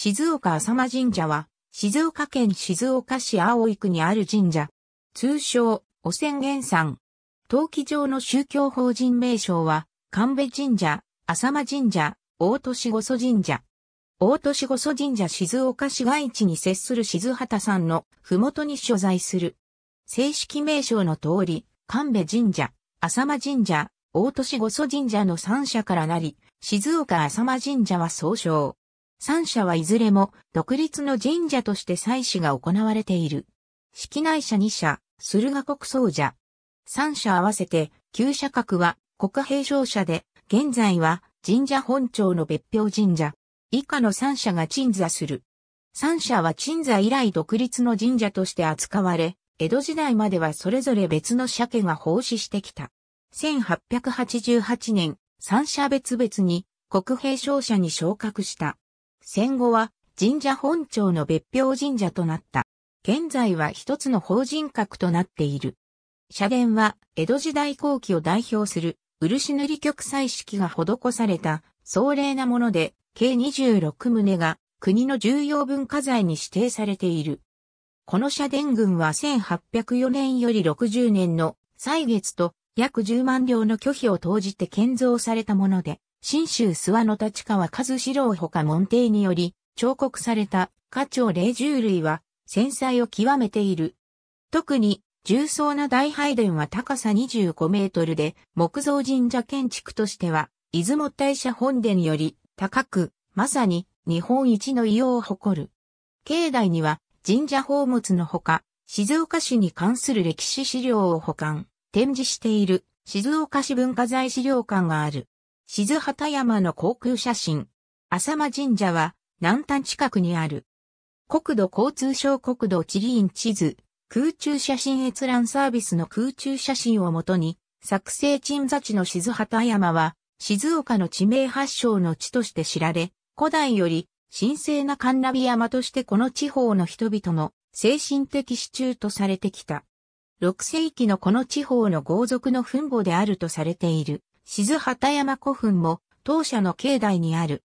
静岡浅間神社は、静岡県静岡市葵区にある神社。通称、お宣言山。登記上の宗教法人名称は、神戸神社、浅間神社、大年御祖神社。大年御祖神社静岡市街地に接する静畑山のふもとに所在する。正式名称の通り、神戸神社、浅間神社、大年御祖神社の三社からなり、静岡浅間神社は総称。三社はいずれも独立の神社として祭祀が行われている。式内社二社、駿河国葬者。三社合わせて、旧社格は国平商社で、現在は神社本庁の別表神社。以下の三社が鎮座する。三社は鎮座以来独立の神社として扱われ、江戸時代まではそれぞれ別の社家が奉仕してきた。1888年、三社別々に国平商社に昇格した。戦後は神社本庁の別表神社となった。現在は一つの法人格となっている。社殿は江戸時代後期を代表する漆塗り曲彩式が施された壮麗なもので、計26棟が国の重要文化財に指定されている。この社殿群は1804年より60年の歳月と約10万両の拒否を投じて建造されたもので、新州諏訪の立川和四郎ほか門弟により彫刻された花鳥霊獣類は繊細を極めている。特に重層な大拝殿は高さ25メートルで木造神社建築としては出雲大社本殿より高く、まさに日本一の異様を誇る。境内には神社宝物のほか、静岡市に関する歴史資料を保管、展示している静岡市文化財資料館がある。静畑山の航空写真。浅間神社は南端近くにある。国土交通省国土地理院地図、空中写真閲覧サービスの空中写真をもとに、作成鎮座地の静畑山は、静岡の地名発祥の地として知られ、古代より神聖なカンナビ山としてこの地方の人々の精神的支柱とされてきた。6世紀のこの地方の豪族の墳墓であるとされている。静畑山古墳も当社の境内にある。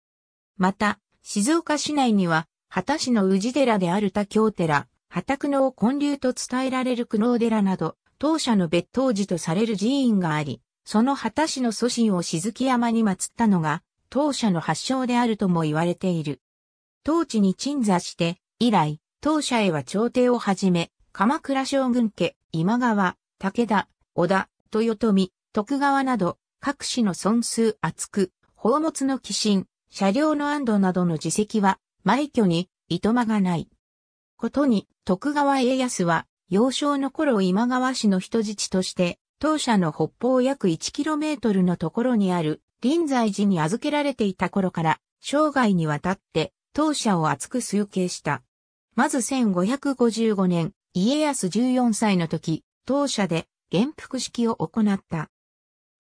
また、静岡市内には、畑市の宇治寺である他京寺、畑久能建立と伝えられる久能寺など、当社の別当寺とされる寺院があり、その畑市の祖神を静木山に祀ったのが、当社の発祥であるとも言われている。当地に鎮座して、以来、当社へは朝廷をはじめ、鎌倉将軍家、今川、武田、織田、豊臣、徳川など、各種の損数厚く、宝物の寄進、車両の安堵などの自責は、埋挙に、いとまがない。ことに、徳川家康は、幼少の頃今川氏の人質として、当社の北方約 1km のところにある、臨済寺に預けられていた頃から、生涯にわたって、当社を厚く崇敬した。まず1555年、家康14歳の時、当社で元服式を行った。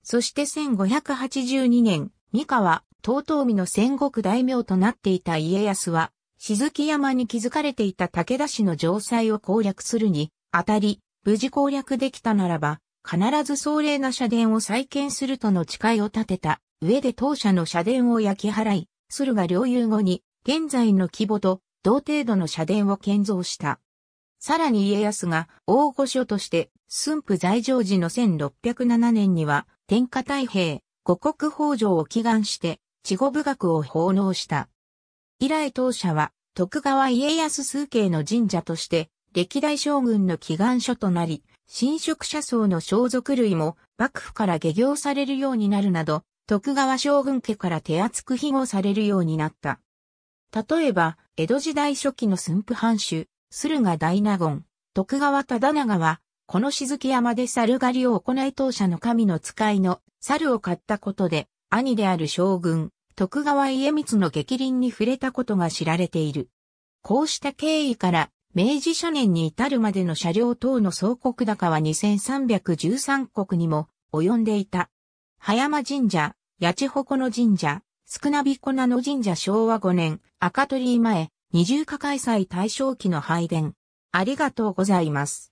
そして1582年、三河、東東美の戦国大名となっていた家康は、静木山に築かれていた武田氏の城塞を攻略するに、あたり、無事攻略できたならば、必ず壮麗な社殿を再建するとの誓いを立てた上で当社の社殿を焼き払い、駿河領有後に、現在の規模と同程度の社殿を建造した。さらに家康が大御所として駿府在城時の1607年には天下太平、五国法上を祈願して、地語部学を奉納した。以来当社は、徳川家康数形の神社として、歴代将軍の祈願書となり、新職者層の装束類も幕府から下行されるようになるなど、徳川将軍家から手厚く庇護されるようになった。例えば、江戸時代初期の駿府藩主、駿河大納言、徳川忠長は、この静山で猿狩りを行い当社の神の使いの猿を買ったことで、兄である将軍、徳川家光の激鱗に触れたことが知られている。こうした経緯から、明治初年に至るまでの車両等の総国高は2313国にも及んでいた。葉山神社、八千穂の神社、少なびこなの神社昭和5年、赤鳥居前、二重化開催対象期の配電。ありがとうございます。